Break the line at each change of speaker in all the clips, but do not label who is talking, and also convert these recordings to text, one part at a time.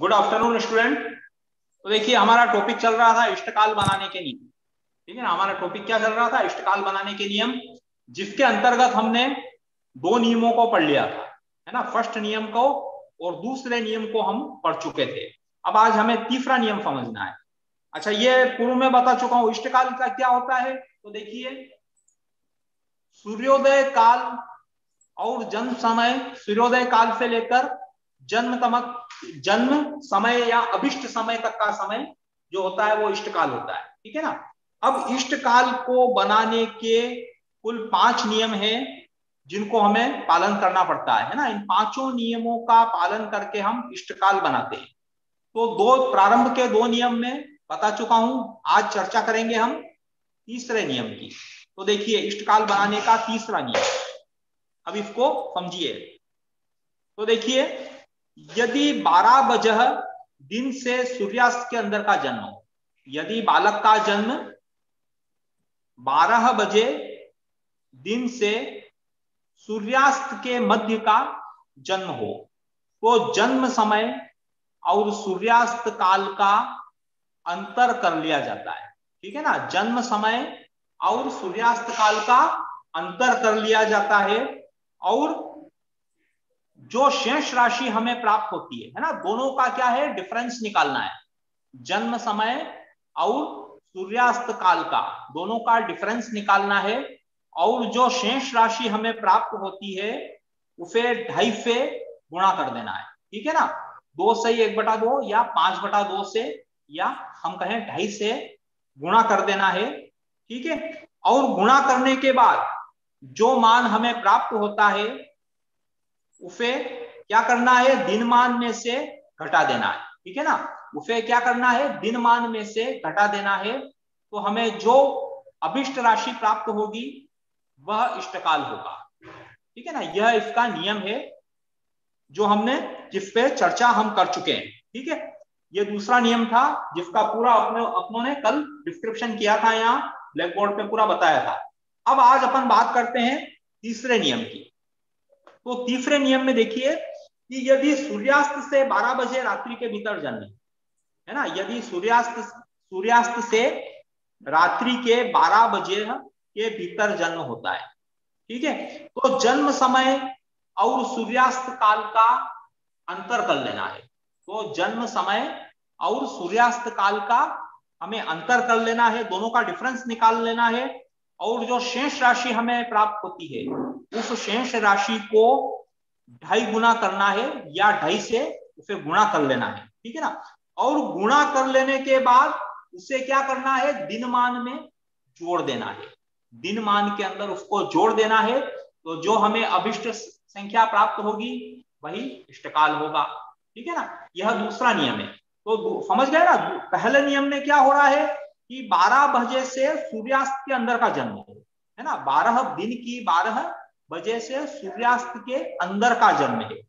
Good afternoon student तो देखिए, हमारा टॉपिक चल रहा था इष्टकाल बनाने के नियम। ठीक है ना? हमारा टॉपिक क्या चल रहा था? इष्टकाल बनाने के नियम। जिसके अंतर्गत हमने दो नियमों को पढ़ लिया था। है ना? फ़र्स्ट नियम को और दूसरे नियम को हम पढ़ चुके थे। अब आज हमें तीसरा नियम समझना है। अच्छा ये पूर्व में बता चुका हूँ, इष्टकाल का क्या होता है? तो देखिए, सूर्योदय काल और जन्म समय, सूर्योदय काल से लेकर जन्म तमक जन्म समय या अभिष्ट समय तक का समय जो होता है वो इष्ट काल होता है, ठीक है ना? अब इष्ट काल को बनाने के कुल पाँच नियम हैं जिनको हमें पालन करना पड़ता है ना? इन पाँचों नियमों का पालन करके हम इष्ट काल बनाते हैं। तो दो, प्रारंभ के दो नियम में बता चुका हूँ, आज चर्चा करेंगे हम तीसरे नियम की। तो देखिए इष्ट काल बनाने का तीसरा नियम। अब इसको समझिए। तो देखिए यदि बारह बजह दिन से सूर्यास्त के अंदर का जन्म हो, यदि बालक का जन्म बारह बजे दिन से सूर्यास्त के मध्य का जन्म हो तो जन्म समय और सूर्यास्त काल का अंतर कर लिया जाता है। ठीक है ना? जन्म समय और सूर्यास्त काल का अंतर कर लिया जाता है और जो शेष राशि हमें प्राप्त होती है है ना? दोनों का क्या है? डिफरेंस निकालना है। जन्म समय और सूर्यास्त काल का, दोनों का डिफरेंस निकालना है। और जो शेष राशि हमें प्राप्त होती है, उसे ढाई से गुणा कर देना है। ठीक है ना? दो से एक बटा दो या पाँच बटा दो से या हम कहें ढाई से गुणा कर देना है। ठीक है? और गुणा करने के बाद जो मान हमें प्राप्त होता है उसे क्या करना है? दिन मान में से घटा देना है। ठीक है ना? उसे क्या करना है? दिन मान में से घटा देना है। तो हमें जो अभिष्ट राशि प्राप्त होगी, वह इष्टकाल होगा। ठीक है ना? यह इसका नियम है, जो हमने, जिस पे चर्चा हम कर चुके हैं। ठीक है? ये दूसरा नियम था, जिसका पूरा अपने, अपनों ने कल डिस्क्रिप्शन किया था यहाँ ब्लैक बोर्ड पे पूरा बताया था। अब आज अपन बात करते हैं तीसरे नियम की। तो तीसरे नियम में देखिए कि यदि सूर्यास्त से 12 बजे रात्रि के भीतर जन्म, है ना? यदि सूर्यास्त सूर्यास्त से रात्रि के 12 बजे के भीतर जन्म होता है, ठीक है? तो जन्म समय और सूर्यास्त काल का अंतर कर लेना है। तो जन्म समय और सूर्यास्त काल का हमें अंतर कर लेना है, दोनों का डिफरेंस निकाल लेना है। और जो शेष राशि हमें प्राप्त होती है, उस शेष राशि को ढाई गुना करना है या ढाई से उसे गुणा कर लेना है, ठीक है ना? और गुणा कर लेने के बाद उसे क्या करना है? दिन मान में जोड़ देना है। दिन मान के अंदर उसको जोड़ देना है तो जो हमें अभिष्ट संख्या प्राप्त होगी, वही इष्टकाल होगा, ठीक है ना? यह दूसरा नियम है। तो समझ गए ना? पहले नियम में क्या हो रहा है? कि 12 बजे से सूर्यास्त के अंदर का जन्म है है ना? 12 दिन की 12 बजे से सूर्यास्त के अंदर का जन्म है।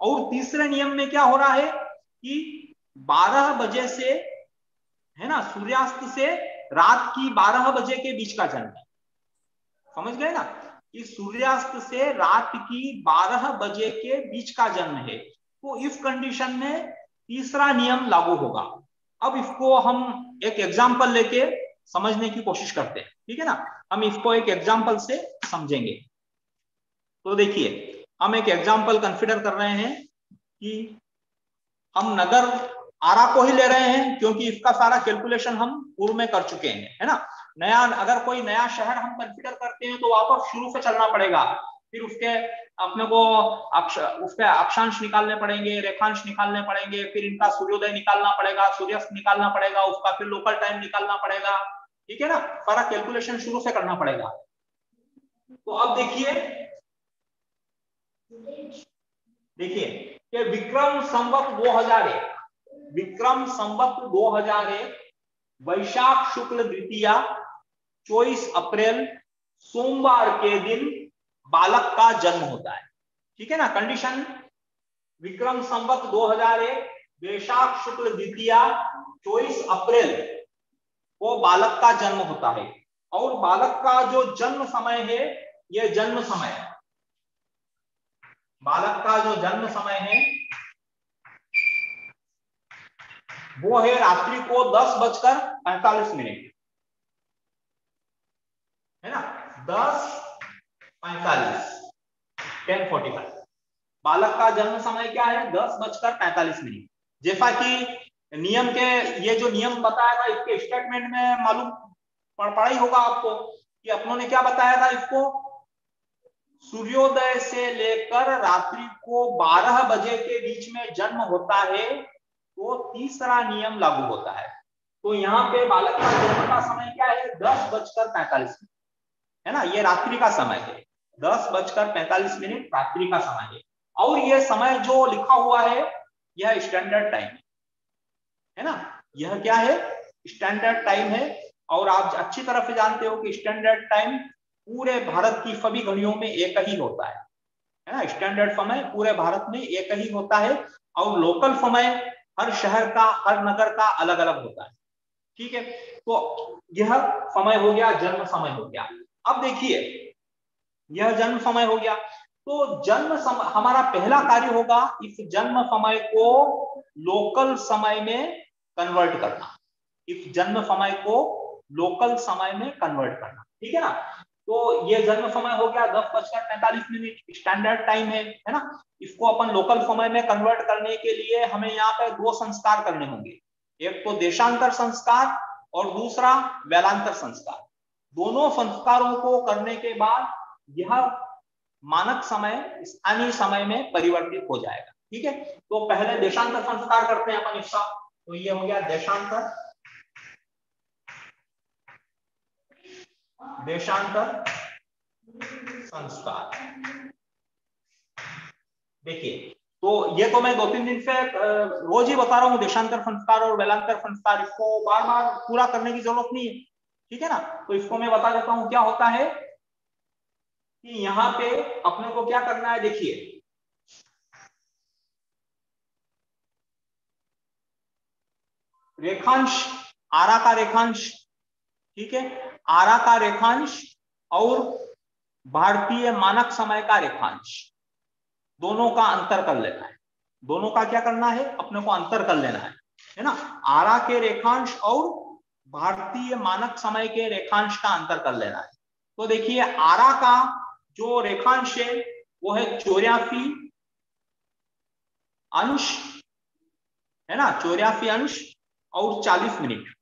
और तीसरे नियम में क्या हो रहा है कि 12 बजे से, है ना, सूर्यास्त से रात की 12 बजे के बीच का जन्म है। समझ गए ना? कि सूर्यास्त से रात की 12 बजे के बीच का जन्म है। तो इस कंडीशन में तीसरा नियम लागू होगा। अब इसको हम एक एग्ज़ाम्पल लेके समझने की कोशिश करते हैं, ठीक है ना? हम इसको एक एग्ज़ाम्पल से समझेंगे। तो देखिए, हम एक एग्ज़ाम्पल कंसिडर कर रहे हैं कि हम नगर आरा को ही ले रहे हैं क्योंकि इसका सारा कैलकुलेशन हम पूर्व में कर चुके हैं, है ना? नया, अगर कोई नया शहर हम कंसिडर करते हैं तो वापस शुरू से चलना पड़ेगा। फिर उसके अपने को उसके अक्षांश निकालने पड़ेंगे, रेखांश निकालने पड़ेंगे, फिर इनका सूर्योदय निकालना पड़ेगा, सूर्यास्त निकालना पड़ेगा, उसका फिर लोकल टाइम निकालना पड़ेगा। ठीक है ना? सारा कैलकुलेशन शुरू से करना पड़ेगा। तो अब देखिए देखिए कि विक्रम संवत 2001 विक्रम संवत 2001 वैशाख शुक्ल द्वितीया 24 अप्रैल, सोमवार के दिन बालक का जन्म होता है। ठीक है ना? कंडीशन विक्रम संवत 2001 वैशाख शुक्ल द्वितीया 24 अप्रैल को बालक का जन्म होता है। और बालक का जो जन्म समय है यह जन्म समय बालक का जो जन्म समय है, वो है रात्रि को दस बजकर पैंतालीस मिनट। है ना? दस पैंतालीस। Ten forty five. बालक का जन्म समय क्या है? दस बजकर पैंतालीस मिनट। जैसा कि नियम के, ये जो नियम बताया था, इसके स्टेटमेंट में मालूम पढ़ा ही होगा आपको कि अपनों ने क्या बताया था इसको? सूर्योदय से लेकर रात्रि को 12 बजे के बीच में जन्म होता है तो तीसरा नियम लागू होता है। तो यहाँ पे बालक का जन्म का समय क्या है? दस बजकर पैंतालीस मिनट। है ना? ये रात्रि का समय है। दस बजकर पैंतालीस मिनट रात्रि का समय है। और यह समय जो लिखा हुआ है, यह स्टैंडर्ड टाइम है। ना? यह क्या है? स्टैंडर्ड टाइम है। और आप अच्छी तरह से जानते हो कि स्टैंडर्ड टाइम पूरे भारत की सभी घड़ियों में एक ही होता है। है ना? स्टैंडर्ड समय पूरे भारत में एक ही होता है। और लोकल समय हर शहर का, हर नगर का अलग अलग होता है। ठीक है? तो यह समय हो गया, जन्म समय हो गया। अब देखिए यह जन्म समय हो गया। तो जन्म समय हमारा पहला कार्य होगा इस जन्म समय को लोकल समय में कन्वर्ट करना। इस जन्म समय को लोकल समय में कन्वर्ट करना। ठीक है ना? तो ये जन्म समय हो गया दस बजकर पैंतालीस मिनट स्टैंडर्ड टाइम है है ना? इसको अपन लोकल समय में कन्वर्ट करने के लिए हमें यहाँ पे दो संस्कार करने होंगे। एक तो देशांतर संस्कार और दूसरा वेलांतर संस्कार। दोनों संस्कारों को करने के बाद यह मानक समय, स्थानीय समय में परिवर्तित हो जाएगा। ठीक है? तो पहले देशांतर संस्कार करते हैं अपन इसका। तो ये हो गया देशांतर। देशांतर संस्कार। देखिए तो ये तो मैं दो तीन दिन से रोज ही बता रहा हूँ, देशांतर संस्कार और वेलांतर संस्कार, इसको बार बार पूरा करने की ज़रूरत नहीं है। ठीक है ना? तो इसको मैं बता देता हूँ क्या होता है कि यहाँ पे अपने को क्या करना है, देखिए। रेखांश, आरा का रेखांश, ठीक है? आरा का रेखांश और भारतीय मानक समय का रेखांश, दोनों का अंतर कर लेना है। दोनों का क्या करना है? अपने को अंतर कर लेना है है ना? आरा के रेखांश और भारतीय मानक समय के रेखांश का अंतर कर लेना है। तो देखिए, आरा का जो रेखांश है, वो है चौरासी अंश है ना? चौरासी अंश और 40 मिनट।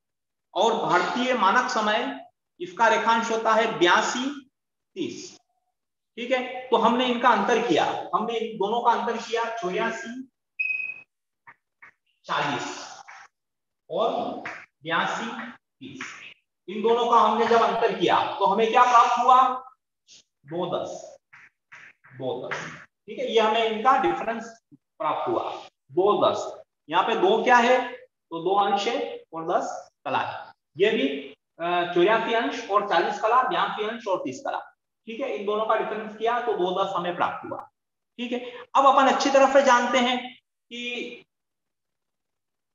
और भारतीय मानक समय, इसका रेखांश होता है बयासी तीस। ठीक है? तो हमने इनका अंतर किया। हमने इन दोनों का अंतर किया चौरासी चालीस और बयासी तीस। इन दोनों का हमने जब अंतर किया तो हमें क्या प्राप्त हुआ? दो दस दो दस ठीक है, ये हमें इनका डिफरेंस प्राप्त हुआ। दो दस यहाँ पे दो क्या है? तो दो अंश है और दस कला है। ये भी चौरासी अंश और चालीस कला, बयासी अंश और तीस कला। ठीक है, इन दोनों का डिफरेंस किया तो दो दस हमें प्राप्त हुआ। ठीक है, अब अपन अच्छी तरह से जानते हैं कि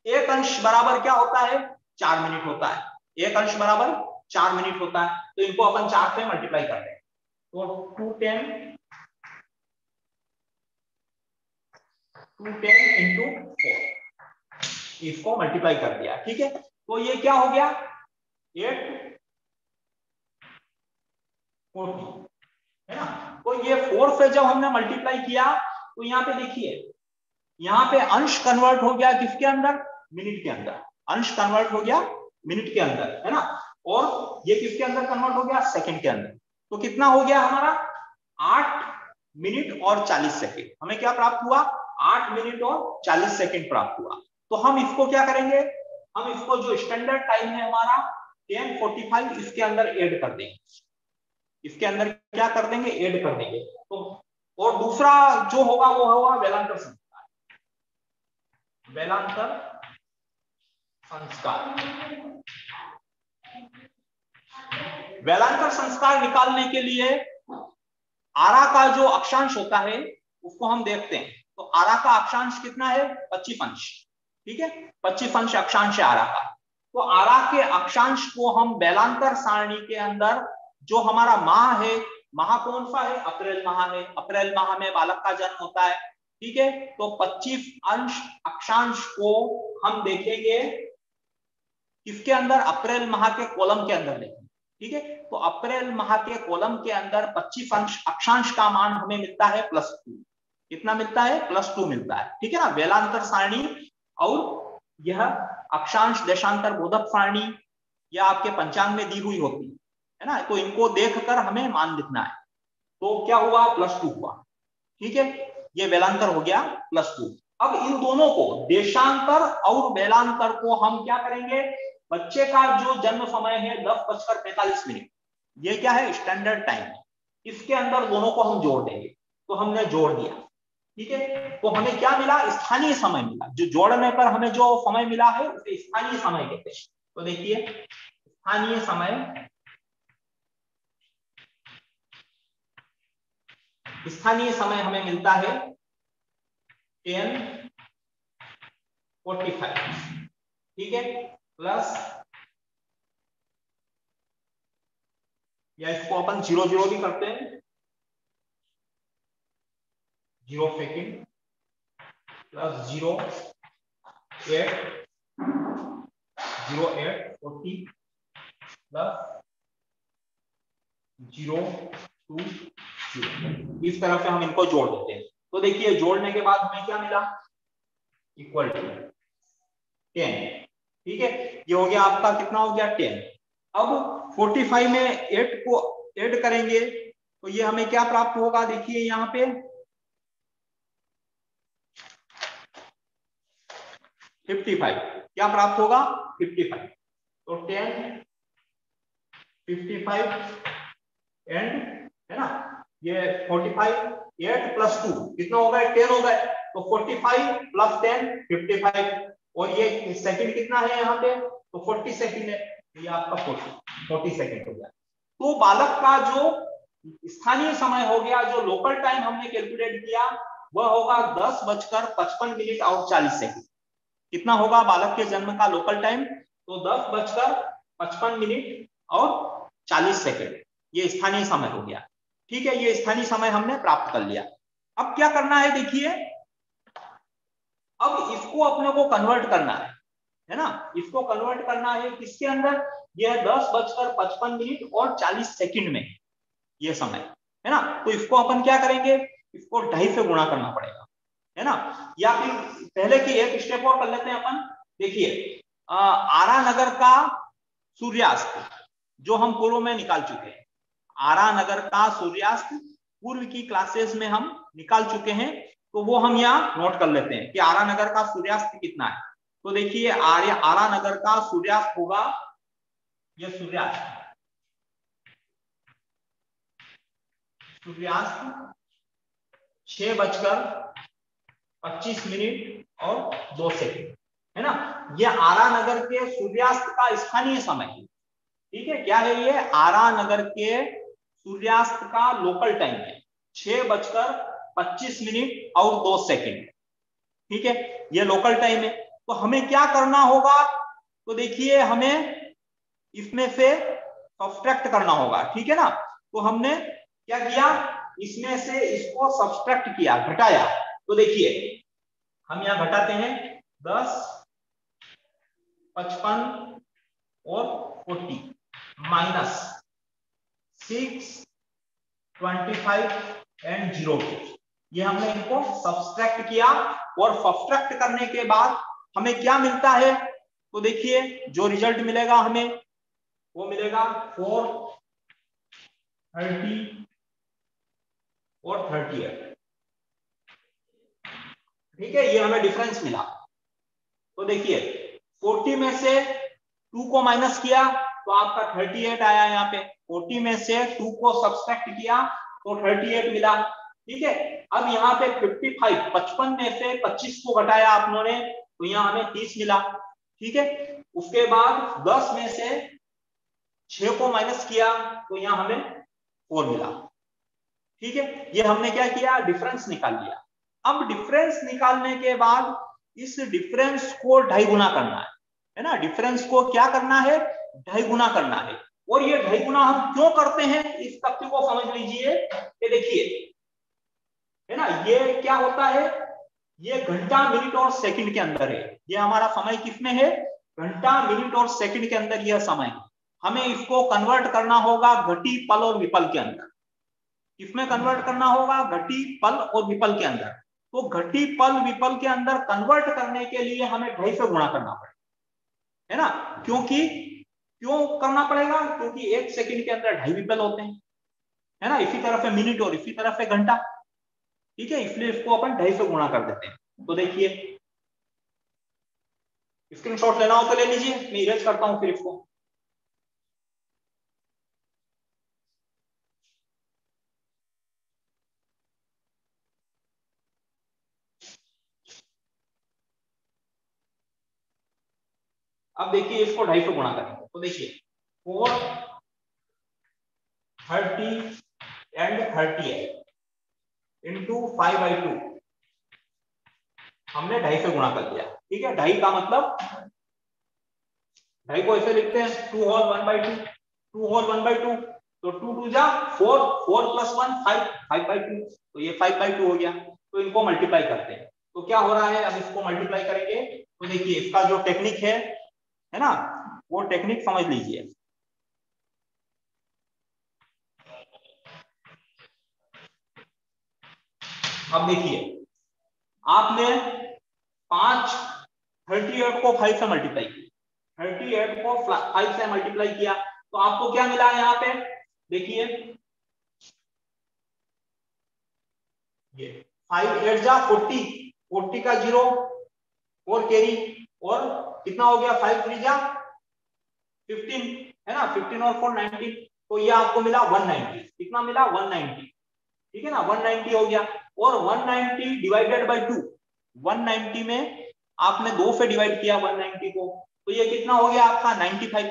एक अंश बराबर क्या होता है? चार मिनट होता है। एक अंश बराबर चार मिनट होता है। तो इनको अपन चार से मल्टीप्लाई करते हैं। तो two ten two ten into four इसको मल्टीप्लाई कर दिया, ठीक है? तो ये क्या हो गया? एट फोर्टी है ना? तो ये फोर से जब हमने मल्टीप्लाई किया तो यहाँ पे देखिए, यहाँ पे अंश कन्वर्ट हो गया किसके अंदर? मिनट के अंदर। अंश कन्वर्ट हो गया मिनट के अंदर, है ना? और ये किसके अंदर कन्वर्ट हो गया? सेकंड के अंदर। तो कितना हो गया हमारा? आठ मिनट और चालीस सेकेंड। हमें क्या प्राप्त हुआ? आठ मिनट और चालीस सेकेंड प्राप्त हुआ। तो हम इसको क्या करेंगे? हम इसको जो स्टैंडर्ड टाइम है हमारा टेन फोर्टी फाइव इसके अंदर एड कर देंगे। इसके अंदर क्या कर देंगे? एड कर देंगे। तो और दूसरा जो होगा, वो होगा वेलांतर संस्कार। वेलांतर संस्कार। वेलांतर संस्कार निकालने के लिए आरा का जो अक्षांश होता है, उसको हम देखते हैं। तो आरा का अक्षांश कितना है? पच्चीस अंश। ठीक है? पच्चीस अंश अक्षांश है आरा का। तो आरा के अक्षांश को हम बेलांतर सारणी के अंदर, जो हमारा माह है, माह कौन सा है? अप्रैल माह है। अप्रैल माह में बालक का जन्म होता है। ठीक है? तो 25 अंश अक्षांश को हम देखेंगे, किसके अंदर? अप्रैल माह के कॉलम के अंदर देखेंगे। ठीक है? तो अप्रैल माह के कॉलम के अंदर पच्चीस अंश अक्षांश का मान हमें मिलता है प्लस टू कितना मिलता है? प्लस टू मिलता है। ठीक है ना? वेलांतर सारणी और यह अक्षांश देशांतर बोधक सारणी या आपके पंचांग में दी हुई होती है। ना? तो इनको देखकर हमें मान लिखना है। तो क्या हुआ? प्लस टू हुआ। ठीक है? ये वेलांतर हो गया प्लस टू अब इन दोनों को देशांतर और वेलांतर को हम क्या करेंगे? बच्चे का जो जन्म समय है दस बजकर पैंतालीस मिनट, ये क्या है? स्टैंडर्ड टाइम इसके अंदर दोनों को हम जोड़ देंगे। तो हमने जोड़ दिया। ठीक है? तो हमें क्या मिला? स्थानीय समय मिला। जो जोड़ने पर हमें जो समय मिला है, उसे स्थानीय समय कहते हैं। तो देखिए, स्थानीय समय। स्थानीय समय हमें मिलता है टेन फोर्टी फाइव ठीक है? प्लस या इसको अपन ज़ीरो ज़ीरो भी करते हैं। Zero second plus zero eight zero eight forty plus zero two zero इस तरह से हम इनको जोड़ देते हैं। तो देखिए, जोड़ने के बाद हमें क्या मिला? इक्वल टू टेन ठीक है? ये हो गया आपका, कितना हो गया? टेन। अब 45 में एट को एड करेंगे तो ये हमें क्या प्राप्त होगा? देखिए यहाँ पे। Fifty five. क्या प्राप्त होगा? Fifty five. तो टेन, फिफ्टी फाइव, एंड, है ना? ये forty five, eight plus two, कितना हो गया? टेन हो गए तो forty five plus ten, fifty five. और ये सेकंड कितना है यहाँ पे? तो फोर्टी सेकंड है। ये आपका फोर्टी फोर्टी सेकंड हो गया। तो बालक का जो स्थानीय समय हो गया, जो लोकल टाइम हमने कैलकुलेट किया, वह होगा दस बजकर पचपन मिनट और चालीस सेकंड कितना होगा बालक के जन्म का लोकल टाइम तो दस बजकर पचपन मिनट और चालीस सेकंड ये स्थानीय समय हो गया। ठीक है, ये स्थानीय समय हमने प्राप्त कर लिया। अब क्या करना है, देखिए अब इसको अपने को कन्वर्ट करना है है ना? इसको कन्वर्ट करना है किसके अंदर? यह दस बजकर पचपन मिनट और चालीस सेकंड में ये समय, है ना? तो इसको अपन क्या करेंगे? इसको ढाई से गुणा करना पड़ेगा, है ना? या फिर पहले की एक स्टेप और कर लेते हैं अपन। देखिए आरा नगर का सूर्यास्त जो हम पूर्व में निकाल चुके हैं, आरा नगर का सूर्यास्त पूर्व की क्लासेस में हम निकाल चुके हैं। तो वो हम यहाँ नोट कर लेते हैं कि आरा नगर का सूर्यास्त कितना है। तो देखिए, आर्य आरा नगर का सूर्यास्त होगा यह सूर्यास्त। सूर्यास्त छह बजकर पच्चीस मिनट और दो सेकंड, है ना? यह आरा नगर के सूर्यास्त का स्थानीय समय है। ठीक है? क्या है ये? आरा नगर के सूर्यास्त का लोकल टाइम है। छह बजकर पच्चीस मिनट और दो सेकंड। ठीक है? ये लोकल टाइम है। तो हमें क्या करना होगा? तो देखिए, हमें इसमें से सब्सट्रैक्ट करना होगा। ठीक है ना? तो हमने क्या किया? इसमें से इसको सब्सट्रैक्ट किया, घटाया। तो देखिए, हम यहाँ घटाते हैं दस, पचपन और forty. Minus six, twenty five and zero ये हमने इनको सब्सट्रैक्ट किया और सब्सट्रैक्ट करने के बाद हमें क्या मिलता है? तो देखिए, जो रिज़ल्ट मिलेगा हमें, वो मिलेगा फोर थर्टी और थर्टी एट ठीक है, ये हमें डिफरेंस मिला। तो देखिए 40 में से 2 को माइनस किया तो आपका 38 आया यहाँ पे। 40 में से 2 को सब्सट्रैक्ट किया तो 38 मिला। ठीक है? अब यहाँ पे 55 55 में से 25 को घटाया आप लोगों ने तो यहाँ हमें 30 मिला, ठीक है? उसके बाद 10 में से 6 को माइनस किया तो यहाँ हमें 4 मिला, ठीक है? ये हमने क्या किया? डिफरेंस निकाल लिया। अब डिफरेंस निकालने के बाद इस डिफरेंस को ढाई गुना करना है है ना? डिफरेंस को क्या करना है? ढाई गुना करना है। और ये ढाई गुना हम क्यों करते हैं? इस तथ्य को समझ लीजिए। कि देखिए है ना? ये क्या होता है? ये घंटा, मिनट और सेकंड के अंदर है। ये हमारा समय किसमें है? घंटा, मिनट और सेकंड के अंदर यह समय। हमें इसको कन्वर्ट करना होगा घटी, पल और विपल के अंदर। किसमें कन्वर्ट करना होगा? घटी, पल और विपल के अंदर। तो घटी, पल, विपल के अंदर कन्वर्ट करने के लिए हमें ढाई से गुणा करना पड़ेगा। है ना? क्योंकि, क्यों करना पड़ेगा? क्योंकि एक सेकंड के अंदर ढाई विपल होते हैं। है ना? इसी तरफ़ है मिनट और इसी तरफ़ है घंटा। ठीक है? इसलिए इसको अपन ढाई से गुणा कर देते हैं। तो देखिए स्क्रीनशॉट लेना हो तो ले लीजिए, मैं इरेज करता हूँ फिर इसको। अब देखिए, इसको ढाई सौ गुणा करेंगे तो देखिए four thirty and thirty eight into five by two हमने ढाई से गुणा कर दिया। ठीक है? ढाई का मतलब ढाई को ऐसे लिखते हैं two whole one by two two whole one by two तो टू टू जा four four plus one five five by two तो ये फाइव बाई टू हो गया। तो इनको मल्टीप्लाई करते हैं। तो क्या हो रहा है? अब इसको मल्टीप्लाई करेंगे। तो देखिए, इसका जो टेक्निक है है ना? वो टेक्निक समझ लीजिए। अब देखिए आपने पाँच थर्टी एट को फाइव से मल्टीप्लाई किया। थर्टी एट को फाइव से मल्टीप्लाई किया। तो आपको क्या मिला यहाँ पे? देखिए। ये फाइव एट जा फोर्टी फोर्टी का ज़ीरो फोर कैरी और कितना हो गया? फाइव थ्री जा फिफ्टीन है ना? फिफ्टीन और फोर नाइनटीन तो ये आपको मिला वन नाइनटी कितना मिला? वन नाइनटी ठीक है ना? वन नाइनटी हो गया। और one ninety divided by two one ninety में आपने दो से डिवाइड किया वन नाइनटी को तो ये कितना हो गया आपका नाइनटी फाइव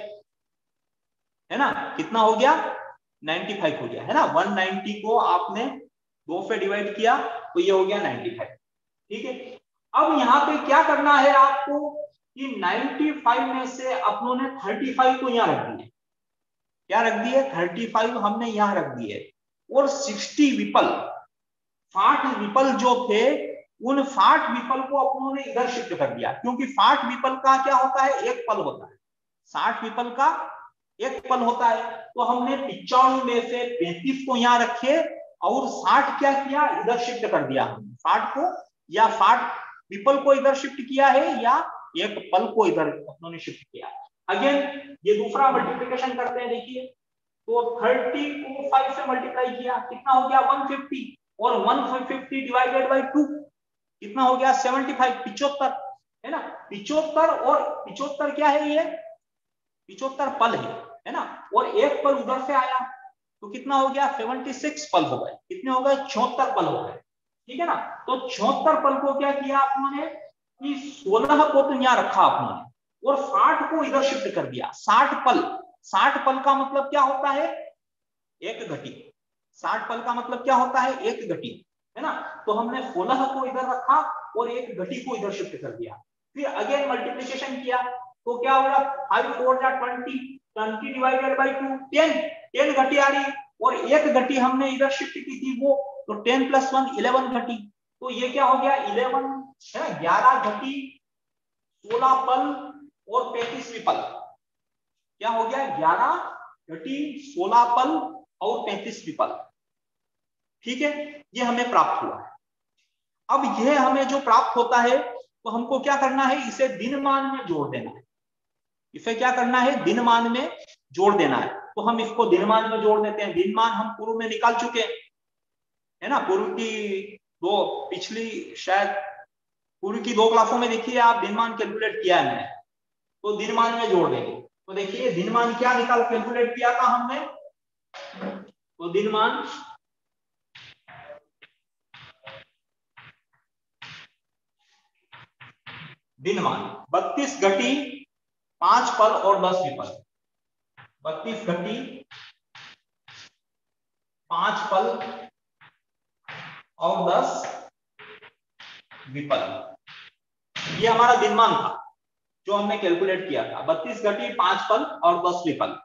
है ना? कितना हो गया? नाइनटी फाइव हो गया, है ना? वन नाइनटी को आपने दो से डिवाइड किया तो ये हो गया नाइनटी फाइव ठीक है? अब यहाँ पे क्या करना है आपको कि 95 में से अपनों ने 35 को यहाँ रख दिया। क्या रख दिए 35 हमने यहाँ रख दिए और 60 विपल फाट विपल जो थे, उन फाट विपल को अपनों ने इधर शिफ्ट कर दिया। क्योंकि फाट विपल का क्या होता है? एक पल होता है। साठ विपल का एक पल होता है। तो हमने पिचानवे में से पैंतीस को यहाँ रखे और साठ क्या किया? इधर शिफ्ट कर दिया। हमने साठ को या साठ विपल को इधर शिफ्ट किया है या एक पल को इधर उन्होंने शिफ्ट किया। अगेन, ये दूसरा मल्टीप्लीकेशन करते हैं, देखिए। तो थर्टी को फाइव से मल्टीप्लाई किया। कितना हो गया? वन फिफ्टी और one fifty divided by two कितना हो गया? सेवेंटी फाइव पिचोत्तर, है ना? पिचोत्तर और पिचोत्तर क्या है ये? पिचोत्तर पल है है ना? और एक पल उधर से आया तो कितना हो गया? सेवेंटी सिक्स पल हो गए। कितने हो गए? छोहत्तर पल हो गए। ठीक है ना? तो छोहत्तर पल को क्या किया आप लोगों ने कि सोलह को तो यहाँ रखा आपने, और साठ को इधर शिफ्ट कर दिया। साठ पल। साठ पल का मतलब क्या होता है? एक घटी। साठ पल का मतलब क्या होता है? एक घटी है ना? तो हमने सोलह को इधर रखा और एक घटी को इधर शिफ्ट कर दिया। फिर अगेन मल्टीप्लीकेशन किया। तो क्या होगा फाइव फोर या twenty twenty divided by two ten ten घटी आ रही और एक घटी हमने इधर शिफ्ट की थी वो तो टेन प्लस वन इलेवन घटी तो ये क्या हो गया? इलेवन है ना? ग्यारह घटी सोलह पल और पैंतीस पल। क्या हो गया? ग्यारह घटी सोलह पल और पैंतीस विपल ठीक है? ये हमें प्राप्त हुआ। है अब यह हमें जो प्राप्त होता है तो हमको क्या करना है? इसे दिनमान में जोड़ देना है। इसे क्या करना है? दिनमान में जोड़ देना है। तो हम इसको दिनमान में जोड़ देते हैं। दिनमान हम पूर्व में निकाल चुके हैं। है ना? पूर्व की दो, पिछली शायद, पूर्व की दो क्लासों में देखिए आप दिनमान कैलकुलेट किया है मैंने। तो दिनमान में जोड़ देंगे। तो देखिए दिनमान क्या निकाल, कैलकुलेट किया था हमने? तो दिनमान दिनमान बत्तीस घटी पाँच पल और दस विपल बत्तीस घटी पाँच पल और दस विपल ये हमारा दिनमान था, जो हमने कैलकुलेट किया था। बत्तीस घटी पाँच पल और दस विपल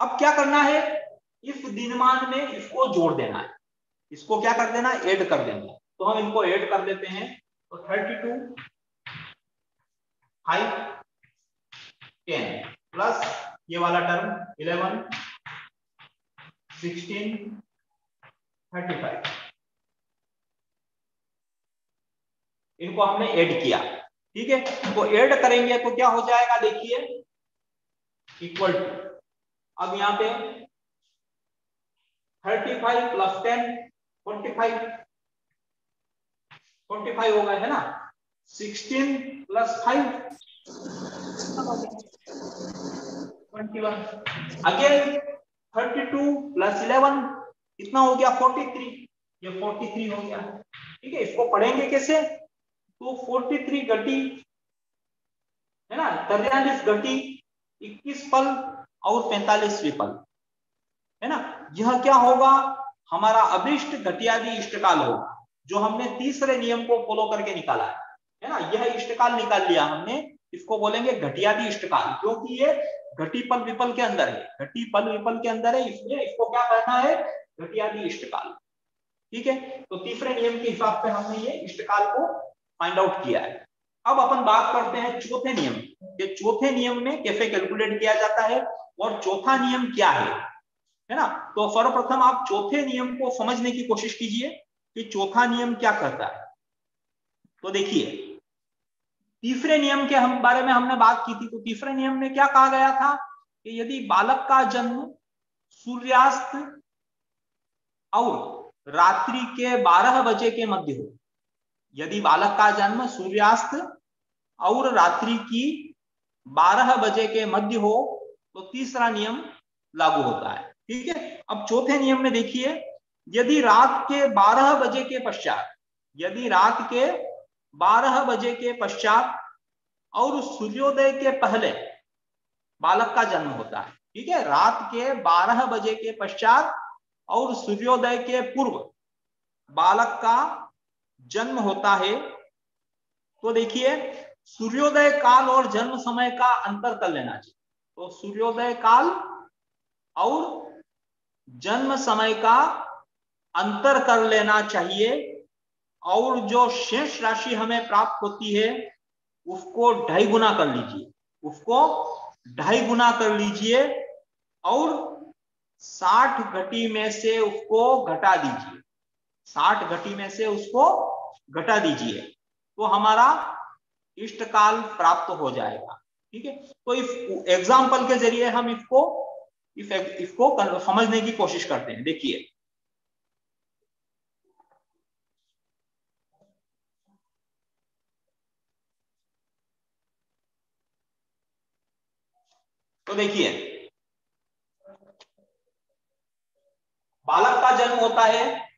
अब क्या करना है? इस दिनमान में इसको जोड़ देना है। इसको क्या कर देना एड कर देना तो हम इनको ऐड कर देते हैं। तो thirty two five ten plus ये वाला term eleven sixteen thirty five इनको हमने ऐड किया। ठीक है? तो ऐड करेंगे तो क्या हो जाएगा? देखिए इक्वल टू अब यहाँ पे thirty five plus ten forty five forty five होगा है ना? Sixteen plus five twenty one again thirty two plus eleven कितना हो गया फोर्टी थ्री ये फोर्टी थ्री हो गया। ठीक है, इसको पढ़ेंगे कैसे? तो फोर्टी थ्री घटी है ना? तिरयालीस घटी इक्कीस पल और पैंतालीस विपल है ना? यह क्या होगा? हमारा अभिष्ट घटियादि इष्टकाल होगा, जो हमने तीसरे नियम को फॉलो करके निकाला है। है ना? यह इष्टकाल निकाल लिया हमने, इसको बोलेंगे घटियादि इष्टकाल, क्योंकि ये घटी पल विपल के अंदर है। घटी पल विपल के अंदर है, इसलिए इसको क्या करना है? घटियादि इष्टकाल। ठीक है? तो तीसरे नियम के हिसाब से हमने ये इष्टकाल को फाइंड आउट किया है। अब अपन बात करते हैं चौथे नियम के। चौथे नियम में कैसे कैलकुलेट किया जाता है और चौथा नियम क्या है? है ना? तो सर्वप्रथम आप चौथे नियम को समझने की कोशिश कीजिए कि चौथा नियम क्या करता है। तो देखिए, तीसरे नियम के हम बारे में हमने बात की थी तो तीसरे नियम में क्या कहा गया था कि यदि बालक का जन्म सूर्यास्त और रात्रि के 12 बजे के मध्य हो, यदि बालक का जन्म सूर्यास्त और रात्रि की 12 बजे के मध्य हो तो तीसरा नियम लागू होता है। ठीक है? अब चौथे नियम में देखिए, यदि रात के 12 बजे के पश्चात, यदि रात के 12 बजे के पश्चात और सूर्योदय के पहले बालक का जन्म होता है, ठीक है? रात के 12 बजे के पश्चात और सूर्योदय के पूर्व बालक का जन्म होता है तो देखिए, सूर्योदय काल और जन्म समय का अंतर कर लेना चाहिए। तो सूर्योदय काल और जन्म समय का अंतर कर लेना चाहिए और जो शेष राशि हमें प्राप्त होती है, उसको ढाई गुना कर लीजिए। उसको ढाई गुना कर लीजिए और साठ घटी में से उसको घटा दीजिए। साठ घटी में से उसको घटा दीजिए तो हमारा इष्ट काल प्राप्त हो जाएगा। ठीक है? तो इस एग्ज़ाम्पल के ज़रिए हम इसको इस इसको समझने की कोशिश करते हैं। देखिए। तो देखिए। बालक का जन्म होता है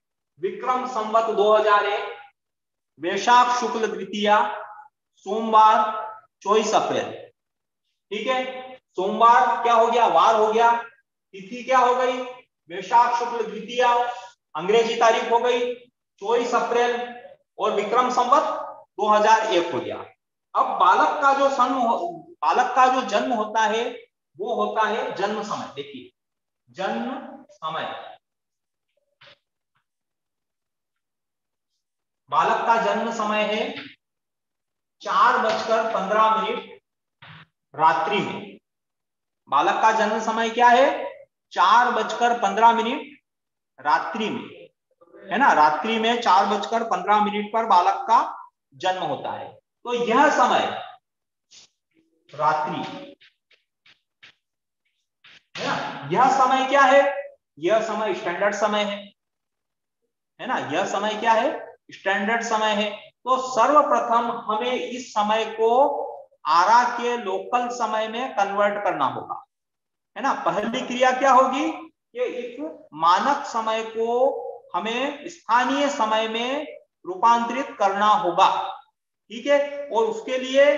विक्रम संवत 2001 वैशाख शुक्ल द्वितीया, सोमवार चौबीस अप्रैल। ठीक है? सोमवार क्या हो गया? वार हो गया। तिथि क्या हो गई? वैशाख शुक्ल द्वितीय, अंग्रेज़ी तारीख हो गई, चौबीस अप्रैल और विक्रम संवत 2001 हो गया। अब बालक का जो सन बालक का जो जन्म होता है, वो होता है जन्म समय। देखिए, जन्म समय। बालक का जन्म समय है चार बजकर पंद्रह मिनट रात्रि में। बालक का जन्म समय क्या है? चार बजकर पंद्रह मिनट रात्रि में, है ना? रात्रि में चार बजकर पंद्रह मिनट पर बालक का जन्म होता है। तो यह समय रात्रि, है ना? यह समय क्या है? यह समय स्टैंडर्ड समय है है ना? यह समय क्या है? स्टैंडर्ड समय है। तो सर्वप्रथम हमें इस समय को आरा के लोकल समय में कन्वर्ट करना होगा। है ना? पहली क्रिया क्या होगी? कि इस मानक समय को हमें स्थानीय समय में रूपांतरित करना होगा। ठीक है? और उसके लिए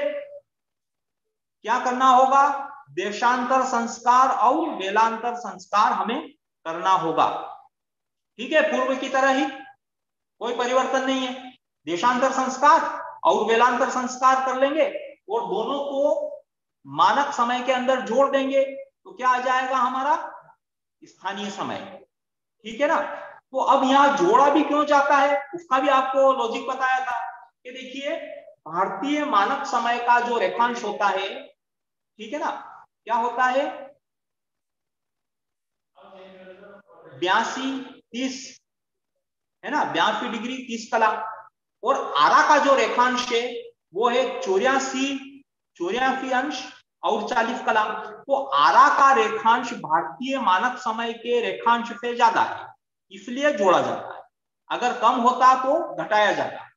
क्या करना होगा? देशांतर संस्कार और वेलांतर संस्कार हमें करना होगा। ठीक है? पूर्व की तरह ही कोई परिवर्तन नहीं है। देशांतर संस्कार और वेलांतर संस्कार कर लेंगे और दोनों को मानक समय के अंदर जोड़ देंगे। तो क्या आ जाएगा हमारा? स्थानीय समय। ठीक है ना? तो अब यहाँ जोड़ा भी क्यों जाता है? उसका भी आपको लॉजिक बताया था। कि देखिए, भारतीय मानक समय का जो रेखांश होता है, ठीक है ना? क्या होता है? बयासी, तीस, है ना? बयासी डिग्री तीस कला। और आरा का जो रेखांश है, वो है चौरासी चौरासी अंश। और चालीस कला तो आरा का रेखांश भारतीय मानक समय के रेखांश से ज़्यादा है, इसलिए जोड़ा जाता है। अगर कम होता तो घटाया जाता।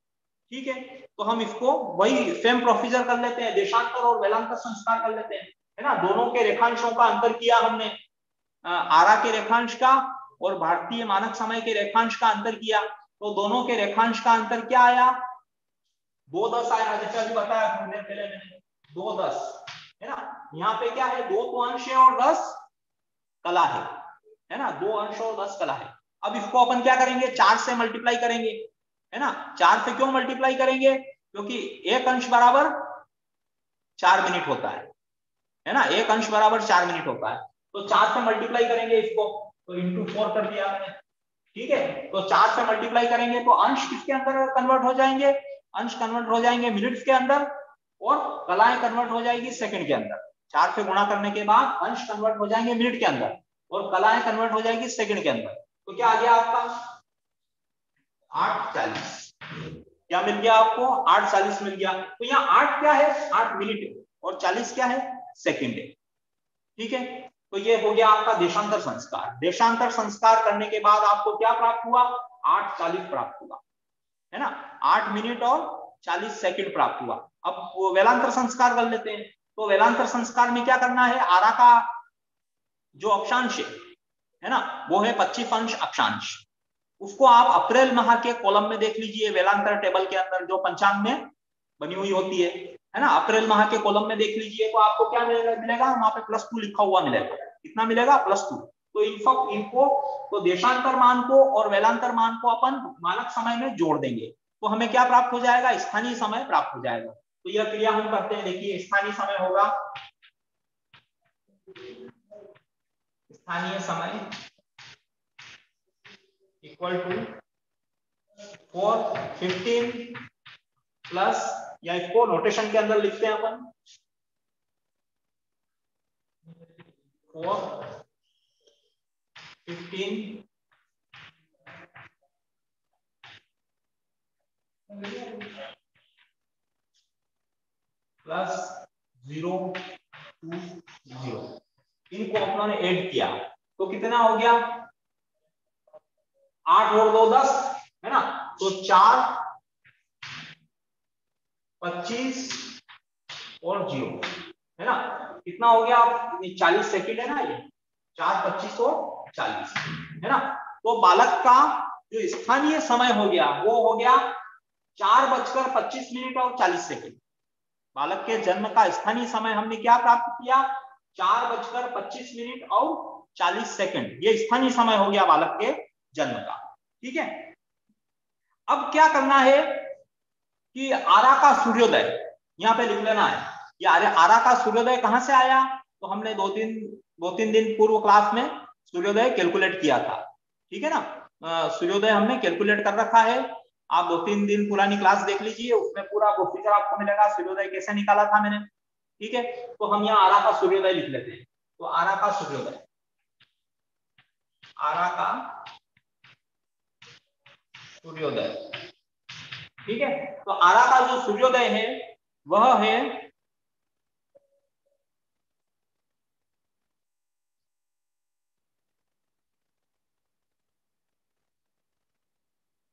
ठीक है? तो हम इसको वही सेम प्रोसीजर कर लेते हैं, देशांतर और वेलांतर संस्कार कर लेते हैं। है ना? दोनों के रेखांशों का अंतर किया हमने। आरा के रेखांश का और भारतीय मानक समय के रेखांश का अंतर किया। तो दोनों के रेखांश का अंतर क्या आया? दो दस आया, जैसे अभी बताया दो दस। है ना? यहाँ पे क्या है? दो तो अंश है और दस कला है है ना? दो अंश और दस कला है। अब इसको अपन क्या करेंगे? चार से मल्टीप्लाई करेंगे, है ना? चार से क्यों मल्टीप्लाई करेंगे? क्योंकि एक अंश बराबर चार मिनट होता है है ना? एक अंश बराबर चार मिनट होता है। तो चार से मल्टीप्लाई करेंगे इसको तो इंटू फोर कर दिया मैंने ठीक है? तो चार से मल्टीप्लाई करेंगे तो अंश किसके अंदर कन्वर्ट हो जाएँगे? अंश कन्वर्ट हो जाएँगे मिनट्स के अंदर। और कलाएँ कन्वर्ट हो जाएगी सेकंड के अंदर। चार से गुणा करने के बाद अंश कन्वर्ट हो जाएँगे मिनट के अंदर और कलाएँ कन्वर्ट हो जाएगी सेकंड के अंदर। तो क्या आ गया आपका? आठ चालीस। क्या मिल गया आपको? आठ चालीस मिल गया। तो यहाँ आठ क्या है? आठ मिनट और चालीस क्या है? सेकेंड है। ठीक है? तो ये हो गया आपका देशांतर संस्कार। देशांतर संस्कार करने के बाद आपको क्या प्राप्त हुआ? आठ चालीस प्राप्त हुआ। है ना? आठ मिनट और चालीस सेकंड प्राप्त हुआ। अब वो वेलांतर संस्कार कर लेते हैं। तो वेलांतर संस्कार में क्या करना है? आरा का जो अक्षांश है है ना? वो है पच्चीस अंश अक्षांश। उसको आप अप्रैल माह के कॉलम में देख लीजिए वेलांतर टेबल के अंदर जो पंचांग में बनी हुई होती है है ना? अप्रैल माह के कॉलम में देख लीजिए तो आपको क्या मिलेगा? वहाँ पे प्लस टू लिखा हुआ मिलेगा। कितना मिलेगा? प्लस टू तो इनको इनको तो देशांतर मान को और वेलांतर मान को अपन मानक समय में जोड़ देंगे। तो हमें क्या प्राप्त हो जाएगा? स्थानीय समय प्राप्त हो जाएगा। तो यह क्रिया हम करते हैं, देखिए, स्थानीय समय होगा। स्थानीय समय equal to four fifteen plus या इसको नोटेशन के अंदर लिखते हैं अपन। Four fifteen plus zero two zero इनको अपनों ने ऐड किया। तो कितना हो गया? आठ और दो दस, है ना? तो चार, पच्चीस और ज़ीरो है ना? कितना हो गया? ये चालीस सेकंड है ना ये? चार, पच्चीस और चालीस, है ना? तो बालक का जो स्थानीय समय हो गया, वो हो गया चार बजकर पच्चीस मिनट और चालीस सेकंड बालक के जन्म का स्थानीय समय हमने क्या प्राप्त किया? चार बजकर पच्चीस मिनट और चालीस सेकंड। ये स्थानीय समय हो गया बालक के जन्म का। ठीक है? अब क्या करना है कि आरा का सूर्योदय, यहाँ पे लिख लेना है ये आरा का सूर्योदय कहाँ से आया? तो हमने दो तीन दो तीन दिन पूर्व क्लास में सूर्योदय कैलकुलेट किया था। ठीक है ना? सूर्योदय हमने कैलकुलेट कर रखा है। आप दो तीन दिन पुरानी क्लास देख लीजिए, उसमें पूरा प्रोसीजर आपको मिलेगा, सूर्योदय कैसे निकाला था मैंने। ठीक है? तो हम यहाँ आरा का सूर्योदय लिख लेते हैं। तो आरा का सूर्योदय। आरा का सूर्योदय। ठीक है? तो आरा का जो सूर्योदय है, वह है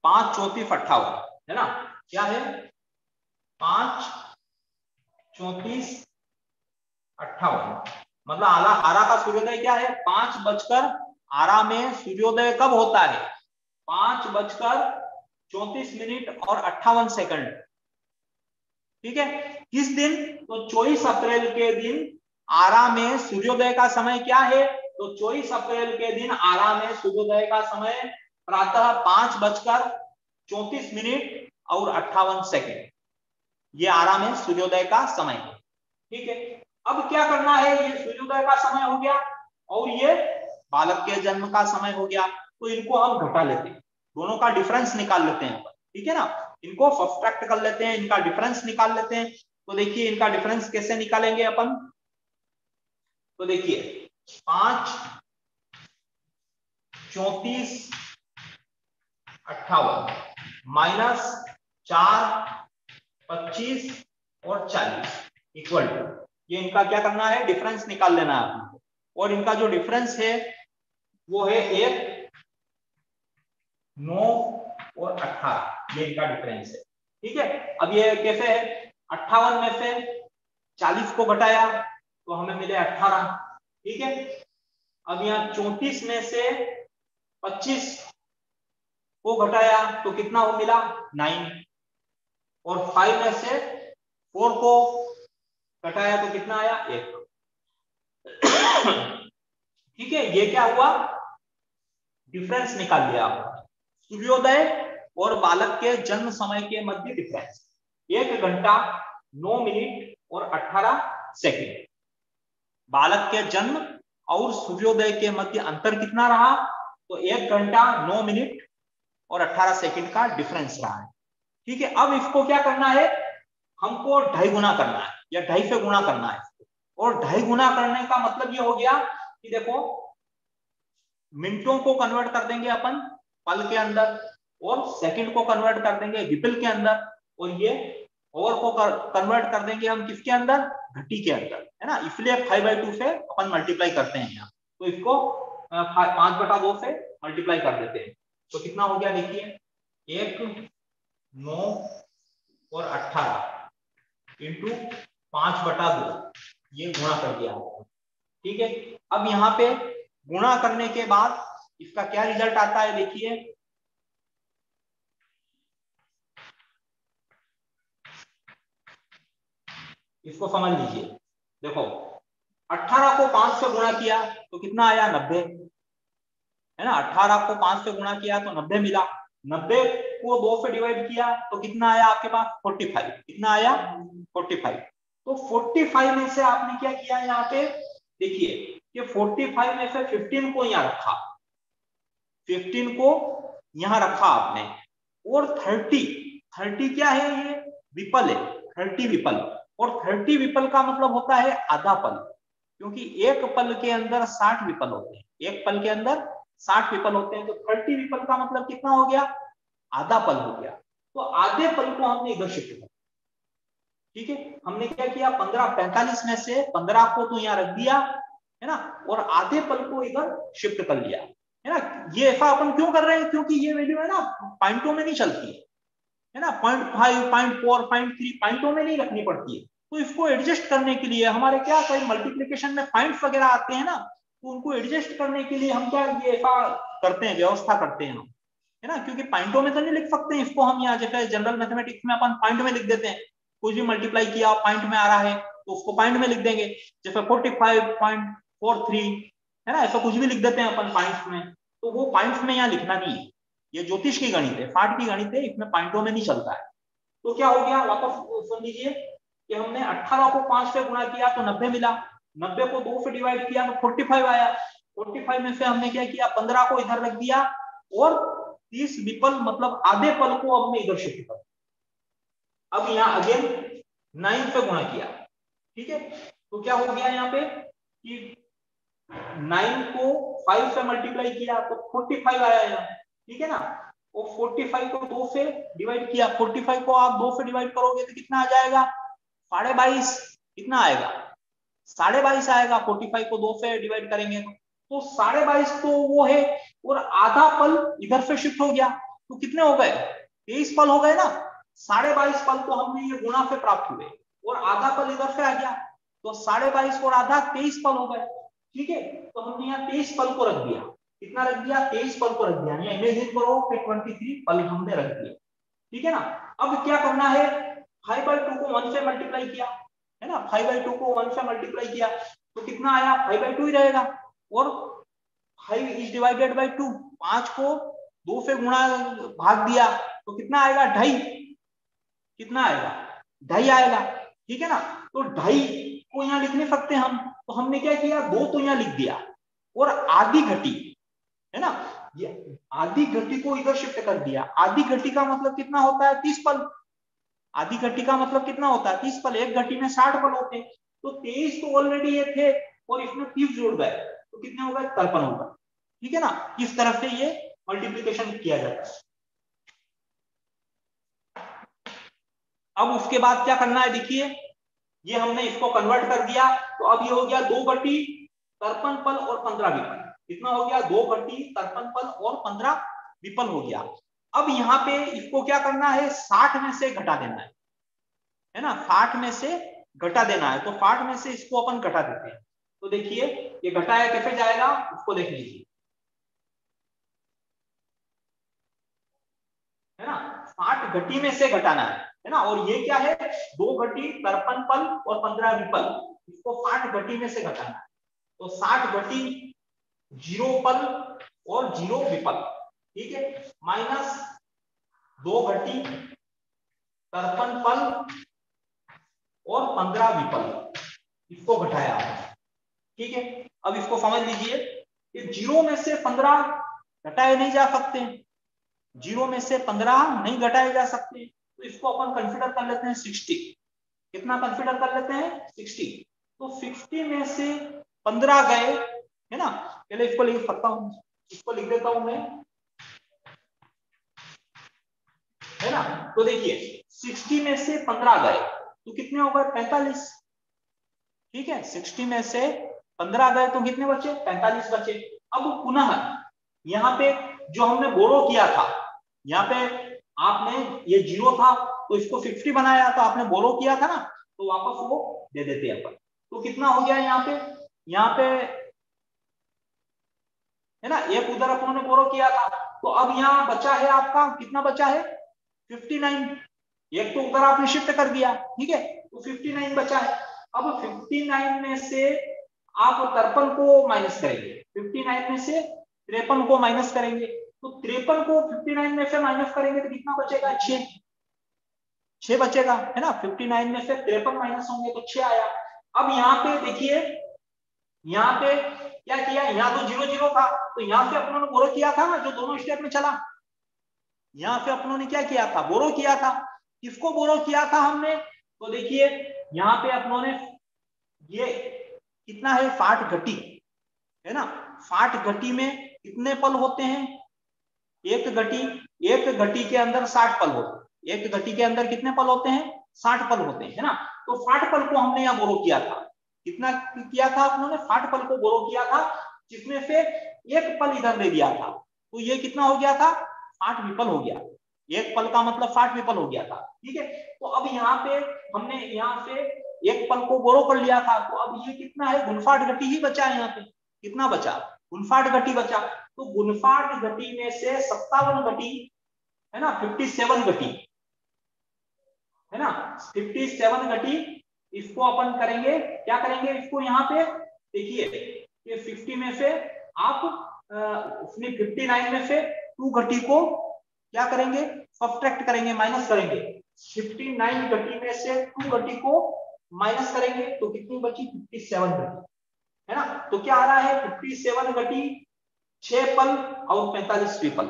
पाँच चौतीस अट्ठावन है ना? क्या है? पाँच चौतीस अट्ठावन मतलब आला, आरा का सूर्योदय क्या है? पाँच बजकर आरा में सूर्योदय कब होता है? पाँच बजकर चौतीस मिनट और अट्ठावन सेकंड। ठीक है? किस दिन? तो चौबीस अप्रैल के दिन आरा में सूर्योदय का समय क्या है? तो चौबीस अप्रैल के दिन आरा में सूर्योदय का समय प्रातः पाँच बजकर चौतीस मिनट और अट्ठावन सेकेंड। ये आरा है सूर्योदय का समय। ठीक है? अब क्या करना है? ये सूर्योदय का समय हो गया और ये बालक के जन्म का समय हो गया। तो इनको हम घटा लेते हैं। दोनों का डिफरेंस निकाल लेते हैं। ठीक है ना? इनको सब्सट्रैक्ट कर लेते हैं, इनका डिफरेंस निकाल लेते हैं। तो देखिए, इनका डिफरेंस कैसे निकालेंगे अपन? तो देखिए, पाँच, चौतीस अट्ठावन, माइनस चार, पच्चीस और चालीस इक्वल टू ये इनका क्या करना है? डिफरेंस निकाल लेना है आपको। और इनका जो डिफरेंस है, वो है एक, नौ और अठारह। ये इनका डिफरेंस है। ठीक है? अब ये कैसे है? अट्ठावन में से चालीस को घटाया तो हमें मिले अट्ठारह। ठीक है? अब यहाँ चौतीस में से पच्चीस को घटाया तो कितना हो मिला? नाइन। और फाइव में से फोर को घटाया तो कितना आया? एक। ठीक है, ये क्या हुआ? डिफरेंस निकाल लिया। सूर्योदय और बालक के जन्म समय के मध्य डिफरेंस एक घंटा नौ मिनट और अठारह सेकेंड। बालक के जन्म और सूर्योदय के मध्य अंतर कितना रहा? तो एक घंटा नौ मिनट और अठारह सेकेंड का डिफरेंस रहा है। ठीक है, अब इसको क्या करना है? हमको ढाई गुना करना है, या ढाई से गुणा करना है और ढाई गुना करने का मतलब ये हो गया कि देखो, मिनटों को कन्वर्ट कर देंगे अपन पल के अंदर, और सेकंड को कन्वर्ट कर देंगे विपिल के अंदर, और ये ओवर को कन्वर्ट कर देंगे हम किसके अंदर? घटी के अंदर, है ना? इसलिए फाइव बाई टू से अपन मल्टीप्लाई करते हैं यहाँ। तो इसको पाँच बटा दो से मल्टीप्लाई कर देते हैं। तो कितना हो गया देखिए? एक, नौ और अठारह इंटू पाँच बटा दो, ये गुणा कर दिया ठीक है? अब यहाँ पे गुणा करने के बाद इसका क्या रिज़ल्ट आता है देखिए? इसको समझ लीजिए। देखो 18 को 5 से गुणा किया तो कितना आया? 90 है ना? 18 को 5 से गुणा किया तो 90 मिला। 90 को दो से डिवाइड किया तो कितना आया आपके पास? 45 कितना आया? 45 तो 45 में से आपने क्या किया यहाँ पे? देखिए कि 45 में से 15 को यहाँ रखा। 15 को यहाँ रखा आपने। और 30 30 क्या है ये? विपल है। 30 विपल। और 30 विपल का मतलब होता है आधा पल। क्योंकि एक पल के अंदर 60 विपल होते हैं। एक पल के अंदर 60 पीपल होते हैं तो थर्टी पीपल का मतलब कितना हो गया? आधा पल हो गया। तो आधे पल को हमने इधर शिफ्ट कर ठीक है? हमने क्या किया? पंद्रह पैंतालीस में से पंद्रह को तो यहाँ रख दिया, है ना? और आधे पल को इधर शिफ्ट कर लिया। है ना? ये ऐसा अपन क्यों कर रहे हैं? क्योंकि ये वैल्यू है ना पॉइंटों में नहीं चलती है। है ना? Point five point four point three पॉइंटों में नहीं रखनी पड़ती है। तो इसको एडजस्ट करने के लिए हमारे क्या कोई मल्टीप्लीकेशन में पॉइंट्स वगैरह आते हैं ना उनको एडजस्ट करने के लिए हम क्या ये ऐसा करते हैं, व्यवस्था करते हैं है ना? क्योंकि पॉइंटों में तो नहीं लिख सकते इसको हम यहाँ, जैसे जनरल मैथमेटिक्स में अपन पॉइंट में लिख देते हैं। कुछ भी मल्टीप्लाई किया पॉइंट में आ रहा है तो उसको पॉइंट में लिख देंगे। जैसे forty five point four three है ना? ऐसा कुछ भी लिख देते हैं अपन पॉइंट्स में। तो वो पॉइंट्स में यहाँ लिखना नहीं है। ये ज्योतिष की गणित है फाट की गणित है, इसमें पॉइंटों में नहीं चलता है। तो क्या हो गया? वापस सुन लीजिए कि हमने 18 को पाँच से गुणा किया तो 90 मिला। 90 को दो से डिवाइड किया तो 45 आया। 45 में से हमने क्या किया? 15 को इधर रख दिया और 30 विपल मतलब आधे पल को हमने इधर शिफ्ट कर अब यहाँ अगेन नाइन पे गुणा किया। ठीक है? तो क्या हो गया यहाँ पे? कि नाइन को फाइव से मल्टीप्लाई किया तो फोर्टी फाइव आया यहाँ। ठीक है ना? और फोर्टी फाइव को दो से डिवाइड किया। फोर्टी फाइव को आप दो से डिवाइड करोगे तो कितना आ जाएगा? साढ़े बाईस। कितना आएगा? साढ़े बाईस आएगा फोर्टी फाइव को दो से डिवाइड करेंगे तो। साढ़े बाईस तो वो है, और आधा पल इधर से शिफ्ट हो गया। तो कितने हो गए? तेईस पल हो गए ना। साढ़े बाईस पल तो हमने ये गुणा से प्राप्त हुए, और आधा पल इधर से आ गया। तो साढ़े बाईस और आधा तेईस पल हो गए। ठीक है? तो हमने यहाँ तेईस पल को रख दिया। कितना रख दिया? तेईस पल को रख दिया। इमेजिन करो कि ट्वेंटी थ्री पल हमने रख दिया ठीक है ना? अब क्या करना है? फाइव बाई टू को वन से मल्टीप्लाई किया। है ना? फाइव बाई टू को वन से मल्टीप्लाई किया तो कितना आया? फाइव बाई टू ही रहेगा। और five is divided by two पाँच को दो से गुणा भाग दिया तो कितना आएगा? ढाई। कितना आएगा? ढाई आएगा। ठीक है ना? तो ढाई को यहाँ लिख नहीं सकते हम। तो हमने क्या किया? दो तो यहाँ लिख दिया। और आधी घटी, है ना? ये आधी घटी को इधर शिफ्ट कर दिया। आधी घटी का मतलब कितना होता है? तीस पल। आधी घटी का मतलब कितना होता है? तीस पल, एक घटी में साठ पल होते हैं। तो तेईस तो ऑलरेडी ये थे और इसमें तीस जोड़ गए। तो कितने हो गए? तिरपन होगा ठीक है ना? इस तरफ़ से ये मल्टीप्लीकेशन किया जाता है। अब उसके बाद क्या करना है? देखिए, ये हमने इसको कन्वर्ट कर दिया। तो अब ये हो गया दो घटी तरपन पल और पंद्रह विपल कितना हो गया? दो घटी तरपन पल और पंद्रह विपल हो गया। अब यहाँ पे इसको क्या करना है? साठ में से घटा देना है। है ना? साठ में से घटा देना है। तो साठ में से इसको अपन घटा देते हैं। तो देखिए, ये घटाया कैसे जाएगा? उसको देख लीजिए। है ना? साठ घटी में से घटाना है। है ना? और ये क्या है? दो घटी तरपन पल और पंद्रह विपल इसको साठ घटी में से घटाना है। तो साठ घटी ज़ीरो पल और ज़ीरो विपल ठीक है? माइनस दो घटी तरपन पल और पंद्रह विपल इसको घटाया ठीक है? अब इसको समझ लीजिए। कि ज़ीरो में से पंद्रह घटाए नहीं जा सकते। ज़ीरो में से पंद्रह नहीं घटाए जा सकते। तो इसको अपन कंसिडर कर लेते हैं सिक्सटी कितना कंसिडर कर लेते हैं? सिक्सटी तो सिक्सटी में से पंद्रह गए, है ना? पहले इसको लिख सकता हूँ। इसको लिख देता हूँ मैं। है ना? तो देखिए सिक्सटी में से पंद्रह गए तो कितने हो गए? पैंतालीस। ठीक है? सिक्सटी में से पंद्रह गए तो कितने बचे? पैंतालीस बचे। अब पुनः यहाँ पे जो हमने बोरो किया था, यहाँ पे आपने ये ज़ीरो था तो इसको फिफ्टी बनाया तो आपने बोरो किया था ना तो वापस वो दे देते अपन। तो कितना हो गया यहाँ पे? यहाँ पे है ना? एक उधर अपन ने बोरो किया था। तो अब यहाँ बचा है आपका, कितना बचा है? फिफ्टी नाइन एक तो उधर आपने शिफ्ट कर दिया, ठीक है? तो फिफ्टी नाइन बचा है। अब फिफ्टी नाइन में से आप तिरपन को माइनस करेंगे। फिफ्टी नाइन में से तिरपन को माइनस करेंगे। तो तिरपन को 59 में से माइनस करेंगे तो कितना बचेगा? छह। छह बचेगा, है ना? 59 में से तिरपन माइनस होंगे तो छह आया। अब यहाँ पे देखिए, यहाँ पे क्या किया? यहाँ तो ज़ीरो ज़ीरो था। तो यहाँ से अपनों ने बोरो किया था ना, जो दोनों स्टेप में चला। यहाँ पे अपनों ने क्या किया था? बोरो किया था। किसको बोरो किया था हमने? तो देखिए, यहाँ पे अपनों ने ये कितना है? फाट घटी, है ना? साठ घटी में कितने पल होते हैं? एक घटी एक घटी के अंदर साठ पल होते एक घटी के अंदर कितने पल होते हैं? साठ पल होते हैं, है ना? तो फाट पल को हमने यहाँ बोरो किया था। कितना किया था उन्होंने साठ पल को बोरो किया था, जिसमें से एक पल इधर दे दिया था। तो ये कितना हो गया था? साठ विपल हो गया। एक पल का मतलब साठ विपल हो गया था, ठीक है? तो अब यहाँ पे हमने यहाँ से एक पल को बोरो कर लिया था। तो अब ये कितना है? गुनफाट घटी ही बचा है यहाँ पे। कितना बचा? गुनफाट घटी बचा। तो गुनफाट घटी में से सत्तावन घटी है ना? फिफ्टी सेवन घटी है ना? फिफ्टी सेवन घटी इसको अपन करेंगे, क्या करेंगे? इसको यहाँ पे देखिए ये फिफ्टी में से आप फिफ्टी नाइन में से टू घटी को क्या करेंगे? सब्ट्रैक्ट करेंगे माइनस करेंगे। फिफ्टी नाइन घटी में से टू घटी को माइनस करेंगे तो कितनी बची? फिफ्टी सेवन घटी है ना? तो क्या आ रहा है? फिफ्टी सेवन घटी छह पल और पैंतालीस विपल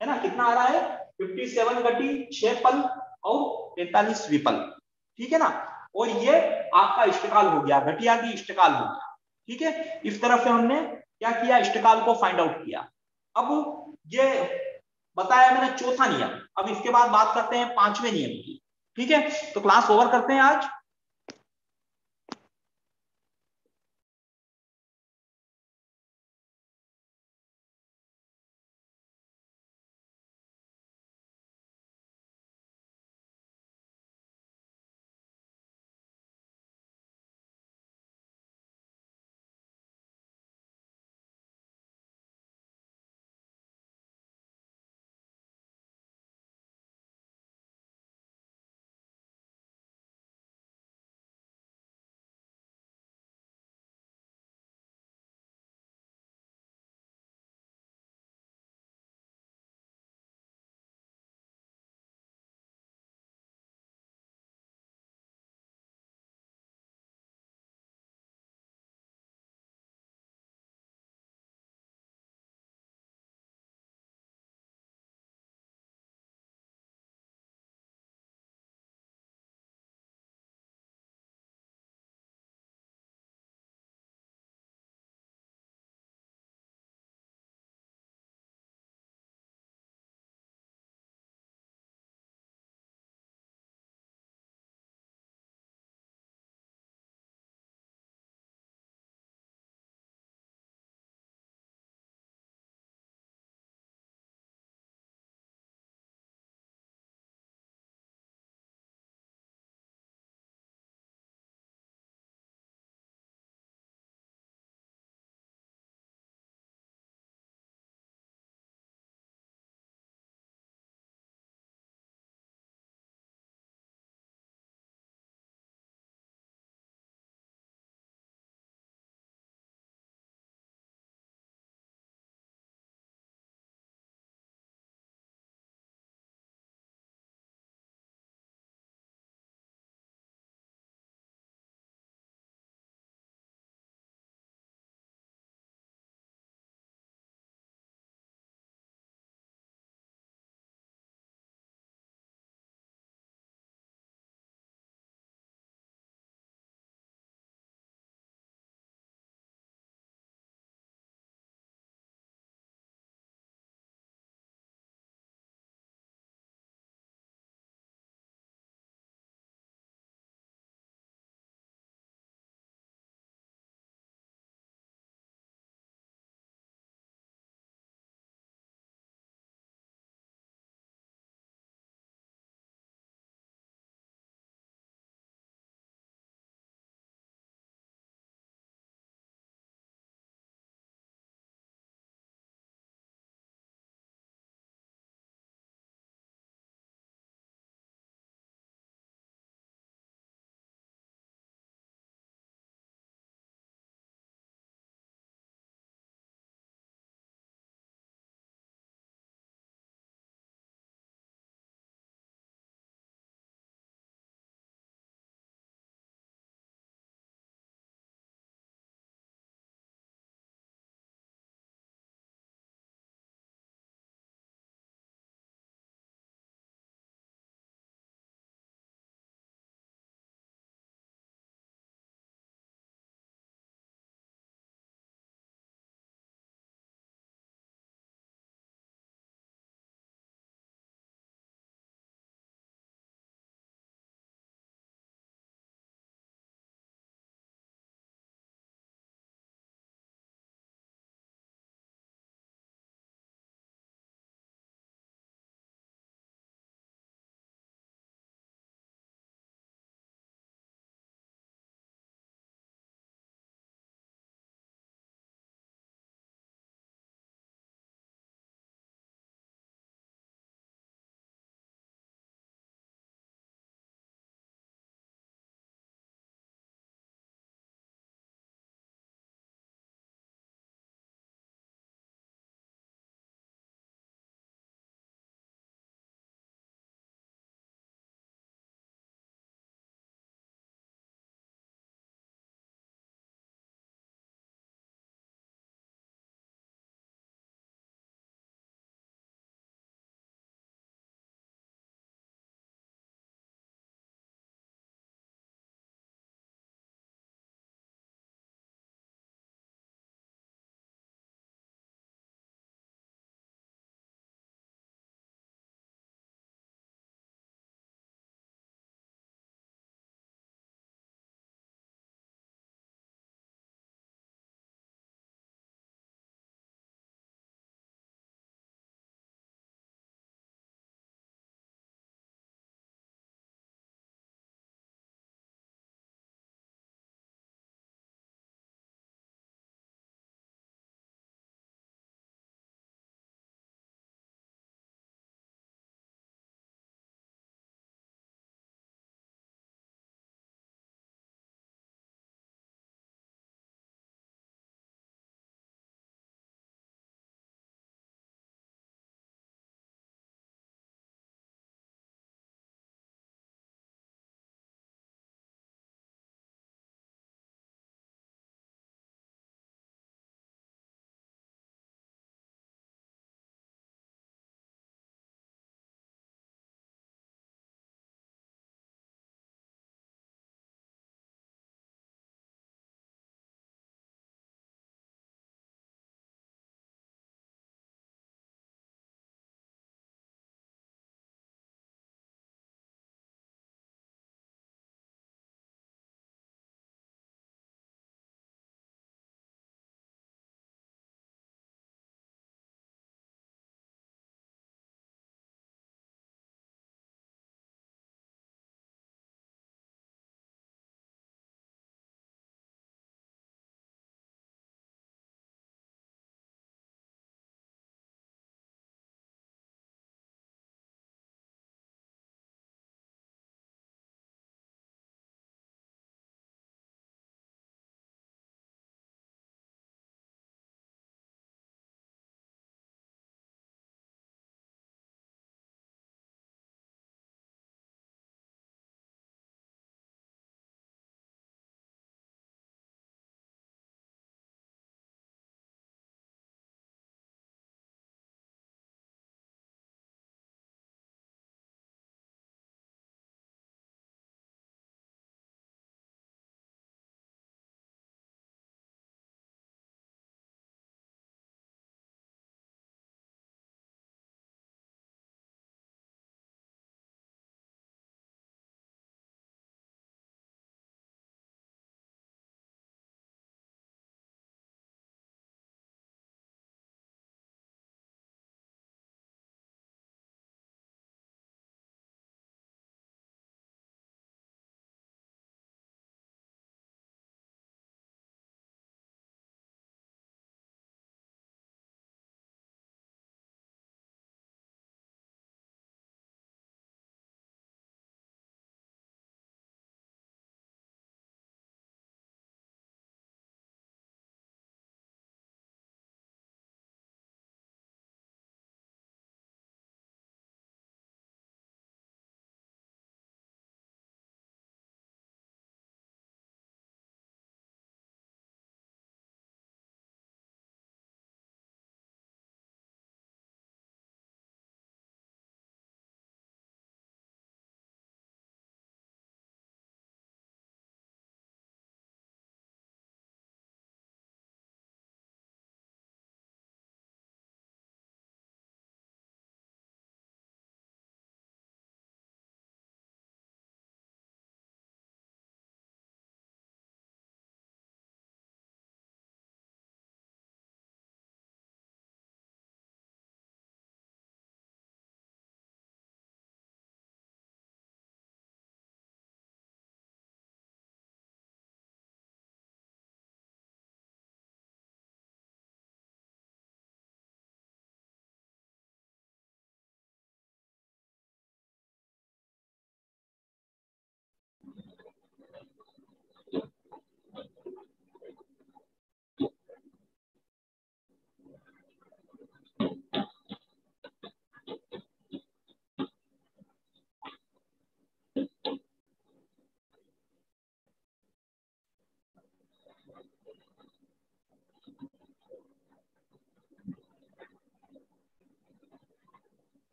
है ना? कितना आ रहा है? फिफ्टी सेवन घटी छह पल और पैंतालीस विपल ठीक है ना? और ये आपका इष्टकाल हो गया, घटिया की इष्टकाल हो गया। ठीक है? इस तरफ़ से हमने क्या किया? इष्टकाल को फाइंड आउट किया। अब ये बताया मैंने चौथा नियम। अब इसके बाद बात करते हैं पाँचवें नियम की। ठीक है? तो क्लास ओवर करते हैं आज।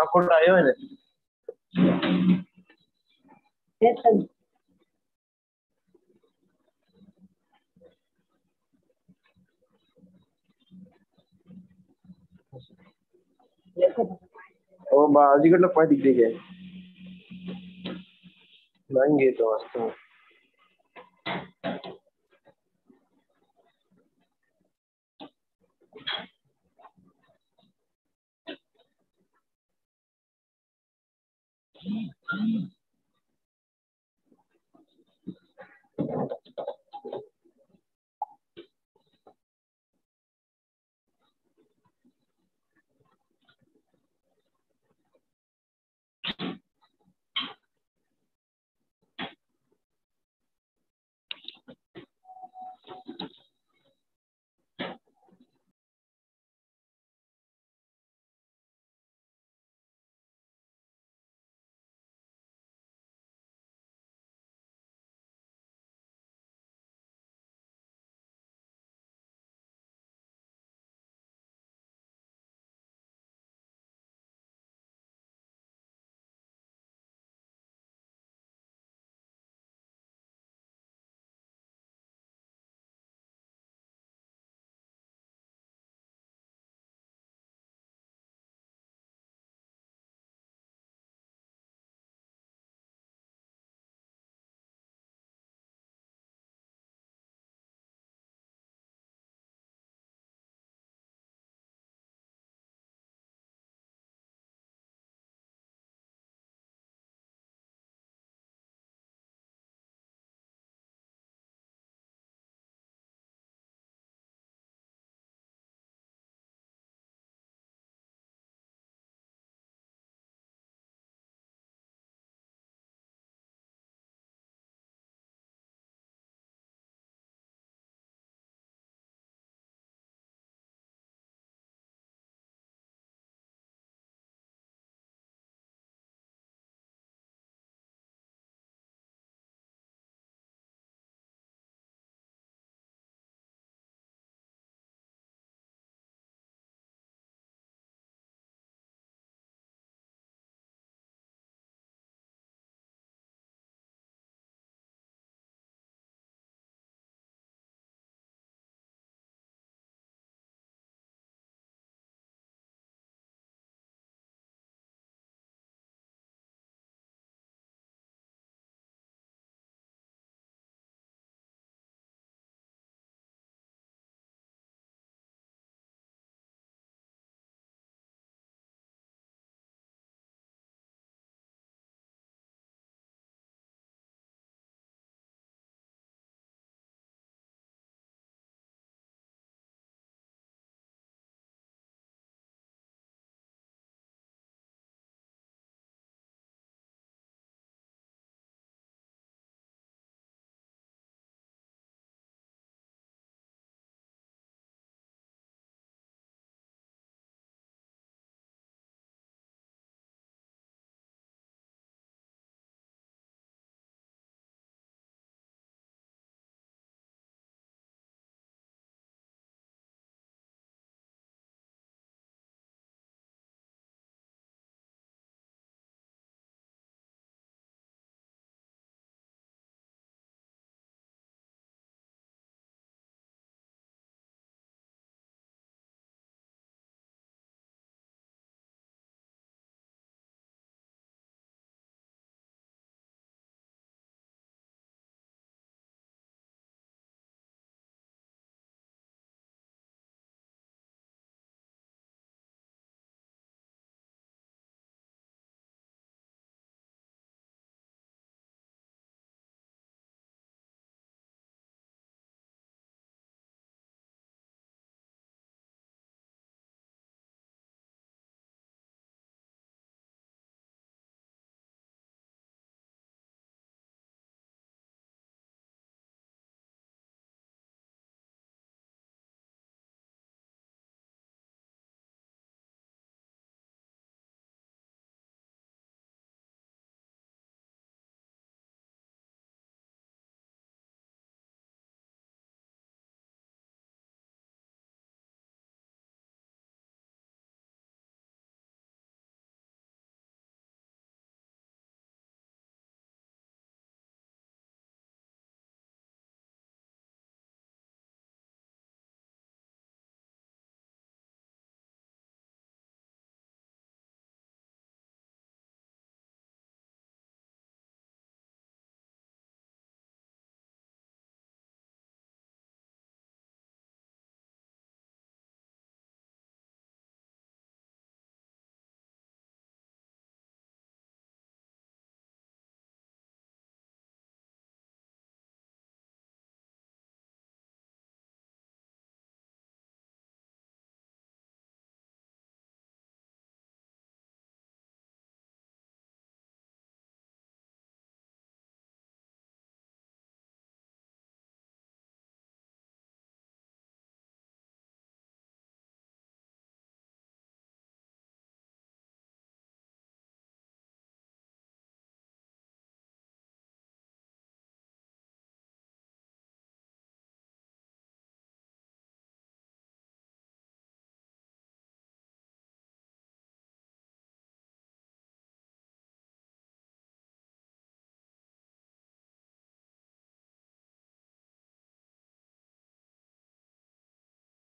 అప్పుడు అయ్యోది ఓ బాజీగడ్లో పది డిగ్రీకే ನಂಗೆ ಇದು ಅಷ್ಟು